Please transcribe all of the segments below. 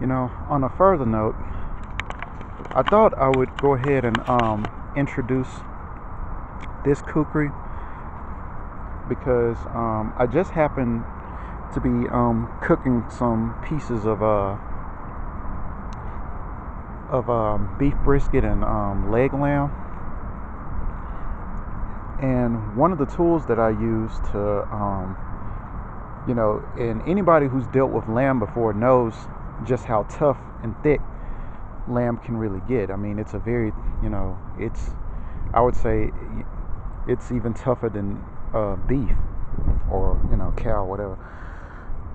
You know, on a further note, I thought I would go ahead and um, introduce this kukri because um, I just happened to be um, cooking some pieces of uh, of um, beef brisket and um, leg lamb. And one of the tools that I use to, um, you know, and anybody who's dealt with lamb before knows just how tough and thick lamb can really get. I mean, it's a very, you know, it's, I would say, it's even tougher than uh, beef or, you know, cow, whatever.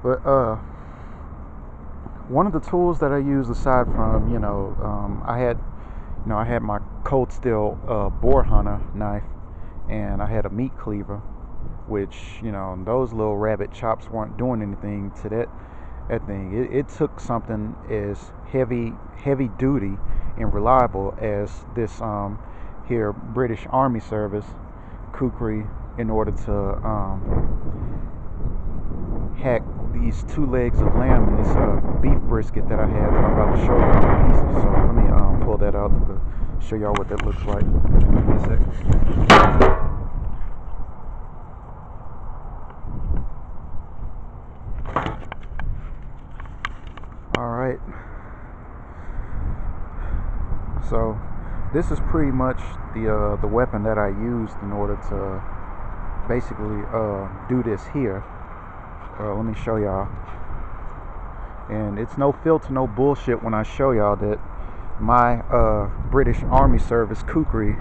But uh, one of the tools that I use aside from, you know, um, I had, you know, I had my cold steel uh, boar hunter knife and I had a meat cleaver, which, you know, those little rabbit chops weren't doing anything to that thing. It, it took something as heavy, heavy duty and reliable as this um, here British Army Service kukri in order to um, hack these two legs of lamb and this uh, beef brisket that I had that I'm about to show you in pieces. So let me um, pull that out to show y'all what that looks like. Give me a second. All right. So this is pretty much the uh, the weapon that I used in order to basically uh, do this here. Uh, let me show y'all. And it's no filter, no bullshit when I show y'all that my uh, British Army Service kukri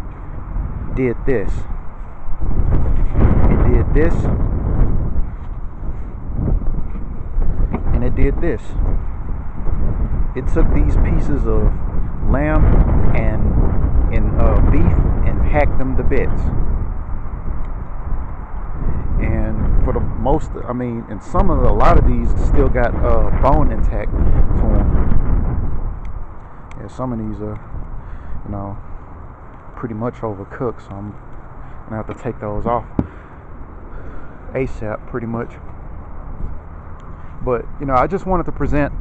did this. It did this. And it did this. It took these pieces of lamb and and uh, beef and hack them to bits. And for the most, I mean, and some of the, a lot of these still got uh, bone intact to them. Yeah, some of these are, you know, pretty much overcooked, so I'm gonna have to take those off ASAP, pretty much. But you know, I just wanted to present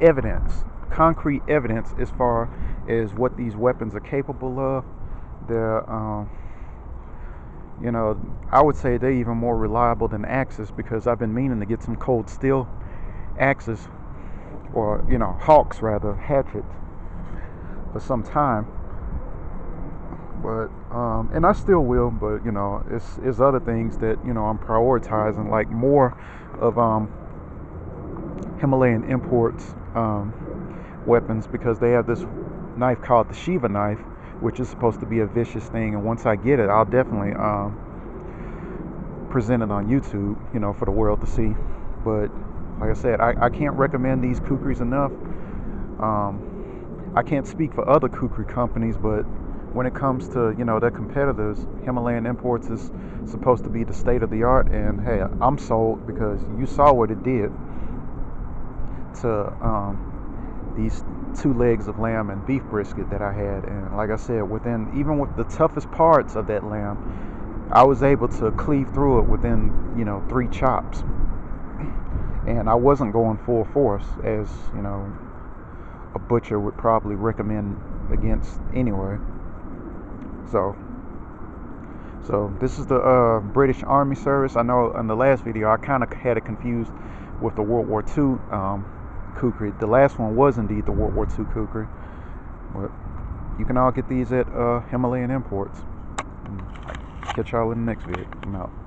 evidence, concrete evidence, as far as what these weapons are capable of. They're, um, you know, I would say they're even more reliable than axes because I've been meaning to get some cold steel axes, or you know, hawks rather, hatchets, for some time. But um, and I still will, but you know, it's it's other things that you know I'm prioritizing, like more of um, Himalayan imports um, weapons because they have this knife called the Shiva knife, which is supposed to be a vicious thing. And once I get it, I'll definitely um, present it on YouTube, you know, for the world to see. But like I said, I, I can't recommend these kukris enough. Um, I can't speak for other kukri companies, but when it comes to you know their competitors, Himalayan Imports is supposed to be the state of the art. And hey, I'm sold because you saw what it did to um, these two legs of lamb and beef brisket that I had. And like I said, within even with the toughest parts of that lamb, I was able to cleave through it within you know three chops. And I wasn't going full force, as you know, a butcher would probably recommend against anyway. So, so this is the uh, British Army Service. I know in the last video I kind of had it confused with the World War II um, kukri. The last one was indeed the World War II kukri. But you can all get these at uh, Himalayan Imports. Catch y'all in the next video. I'm out.